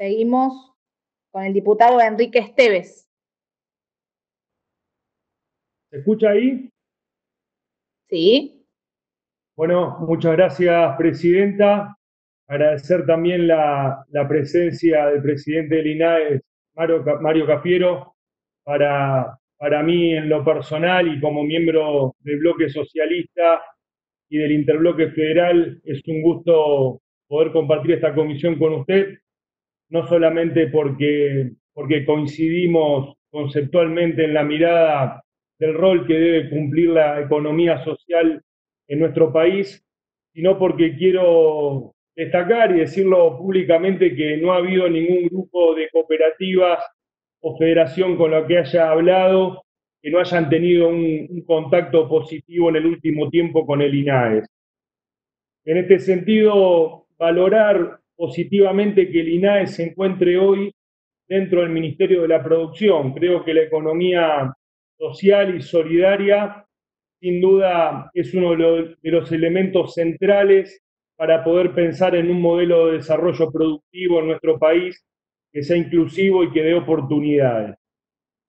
Seguimos con el diputado Enrique Esteves. ¿Se escucha ahí? Sí. Bueno, muchas gracias, Presidenta. Agradecer también la, presencia del presidente del INAES, Mario, Mario Cafiero, para, para mí en lo personal y como miembro del bloque socialista y del interbloque federal, es un gusto poder compartir esta comisión con usted, no solamente porque, porque coincidimos conceptualmente en la mirada del rol que debe cumplir la economía social en nuestro país, sino porque quiero destacar y decirlo públicamente que no ha habido ningún grupo de cooperativas o federación con la que haya hablado que no hayan tenido un, contacto positivo en el último tiempo con el INAES. En este sentido, valorar positivamente que el INAES se encuentre hoy dentro del Ministerio de la Producción. Creo que la economía social y solidaria, sin duda, es uno de los elementos centrales para poder pensar en un modelo de desarrollo productivo en nuestro país que sea inclusivo y que dé oportunidades.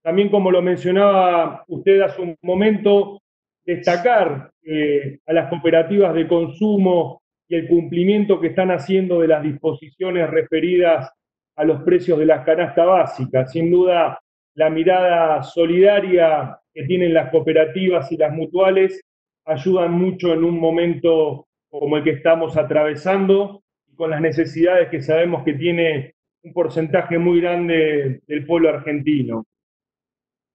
También, como lo mencionaba usted hace un momento, destacar eh, a las cooperativas de consumo y el cumplimiento que están haciendo de las disposiciones referidas a los precios de las canastas básicas. Sin duda, la mirada solidaria que tienen las cooperativas y las mutuales ayudan mucho en un momento como el que estamos atravesando y con las necesidades que sabemos que tiene un porcentaje muy grande del pueblo argentino.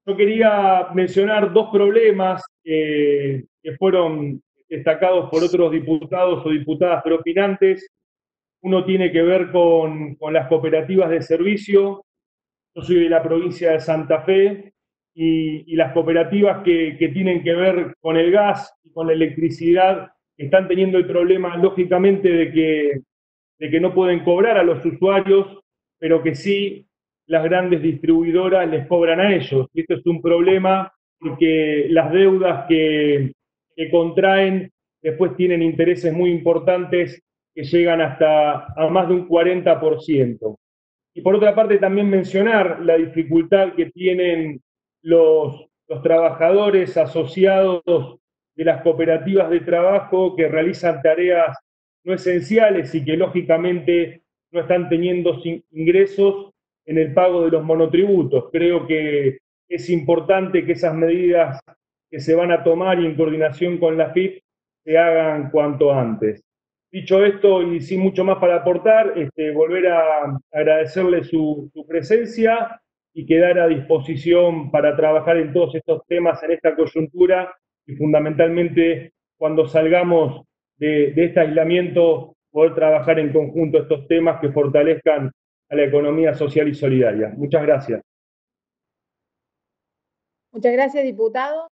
Yo quería mencionar dos problemas que fueron destacados por otros diputados o diputadas preopinantes. Uno tiene que ver con, las cooperativas de servicio. Yo soy de la provincia de Santa Fe y, las cooperativas que, tienen que ver con el gas y con la electricidad están teniendo el problema, lógicamente, de que, de que no pueden cobrar a los usuarios, pero que sí las grandes distribuidoras les cobran a ellos. esto es un problema porque las deudas que, que contraen después tienen intereses muy importantes que llegan hasta a más de un 40%. Y por otra parte, también mencionar la dificultad que tienen los, los trabajadores asociados de las cooperativas de trabajo que realizan tareas no esenciales y que lógicamente no están teniendo ingresos en el pago de los monotributos. Creo que es importante que esas medidas que se van a tomar y en coordinación con la FIP se hagan cuanto antes. Dicho esto, y sin mucho más para aportar, este, volver a agradecerle su, su presencia y quedar a disposición para trabajar en todos estos temas en esta coyuntura y fundamentalmente cuando salgamos de, este aislamiento poder trabajar en conjunto estos temas que fortalezcan a la economía social y solidaria. Muchas gracias. Muchas gracias, diputado.